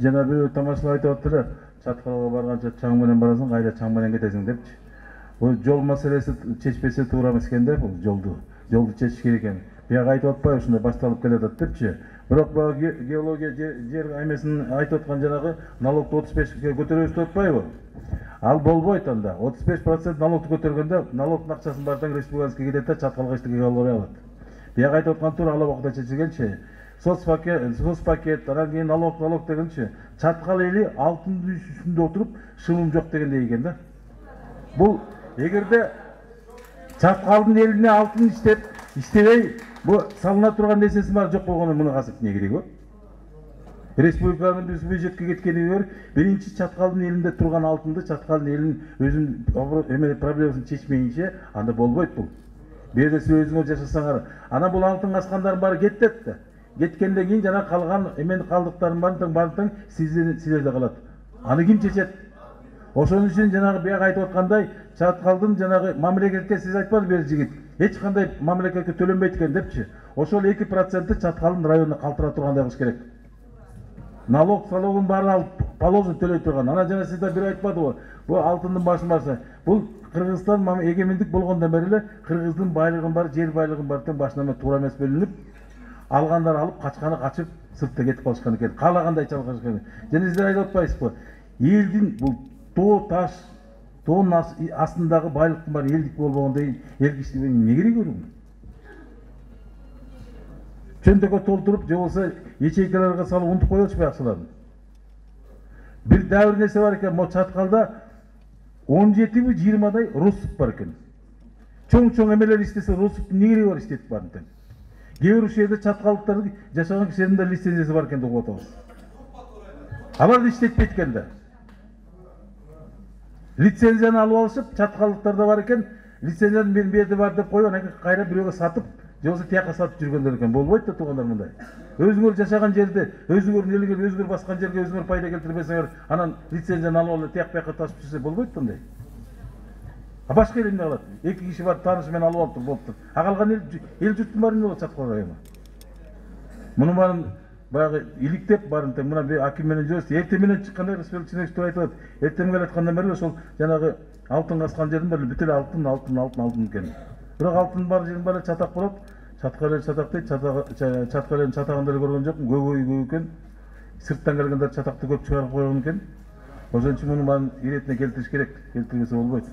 жана бирөө тамашалап айтып атты эле чаткалга барганча чаң менен барасың кайра чаң менен кетесиң депчи бул жол маселеси чечпесе туура эмес экен да бул жолду жолду чечиш керек экен бияка айтып атпайбы ушундай башталып келатат депчи бирок баягы ге- геология же- жер эмесин айтып аткан жанагы налогду отуз бешке көтөрөбүз деп атпайбы ал болбойт анда отуз беш процент налогду көтөргөндө налогдун акчасынын баары тең республиканский кетет да чаткалга эчтеке албай алат бияка айтып аткан туура ала убакта чечилгенчи соцпакет соцпакет анан кийин налог налог дегенчи чаткал эли алтындын үстүндө отуруп шылым жок дегендей экен да. Бул эгерде чаткалдын элине алтын иштеп иштебей бул салына турган нерсесин баары жок болгону муну казып эмне кереги бар республиканын биз бюджетке кеткени бар биринчи чаткалдын элинде турган алтынды чаткалдын өзүнүн обро- эме проблемасын чечмейинче анда болбойт жерде силер өзүңөр жашасаңар анан бул алтын качкандардын баары кетет да кеткенден эменин калдыктарын баарын тең баарын тең сиздер силерде калат аны ким чечет ошон үчүн жанагы бияка айтып аткандай чаткалдын жанагы мамлекетке сиз айтпадыңбы бир жигит эч кандай мамлекетке төлөнбөйт экен депчи ошол эки процентти чаткалдын районуна калтыра тургандай кылыш керек. Налог салогун баарын алып положено төлөй турган анан жана сизде бир айтпадыбы бул алтындын башын барса. Бул кыргызстан эгемендик болгондон бери эле кыргыздын байлыгынын баары жер байлыгынын баары тең башынан туура эмес бөлүнүп алгандар алып качканы качып сыртта кетип калышкан экен каалагандай чалгышкан жана сиздер айтып атпайсызбы элдин бул тоо таш тоонун ас- астындагы байлыктын баары элдики болбогондон кийин эл киши эмне кереги бар мунун чөндөккө толтуруп же болбосо ячейкаларга салып коюп атышпайбы акчаларын бир дагы бир нерсе бар экен могу чаткалда он жетиби жыйырмадай россуп бар экен чоң чоң эмелер иштесе россуптун эмне кереги бар иштетип баарын ушул жерде чаткалдыктардын жашаган кишилердин да лицензиясы бар экен деп угуп атабыз алар да иштетпейт экен да лицензияны алып алышып чаткалдыктарда бар экен лицензияны мен бул жерде бар деп коюп анан кийин кайра бирөөгө сатып же болбосо тияка сатып жүргөндөр экен болбойт да туугандар мындай өзүңөр жашаган жерди өзүңөрдүн элиңер өзүңөр баскан жерге өзүңөр пайда келтирбесеңер анан лицензияны алып алып тияк бияка ташып жүрсө болбойт да андай а башка эл эмне кылат эки киши барып таанышы менен алып алыптыр болуптур а калган эл эл журттун баары эмне болот чаткал району мунун баарын баягы иликтеп баарын тең. Мына бир аким менен жүрөбүз эртең менен чыкканда республика чиновниктер айтып атат эртең келаткандан бери эле ошол жанагы алтын жердин баары бүт эле алтын алтын алтын алтын экен бирок алтындын бар болот. Чаткал эл чатак дейт. Чаткал элдин чатагын деле көргөн жокмун көбөйү көп экен сырттан келгендер чатакты көп чыгарып койгон экен ошон үчүн мунун баарын иретине келтириш керек. Келтирбесе болбойт.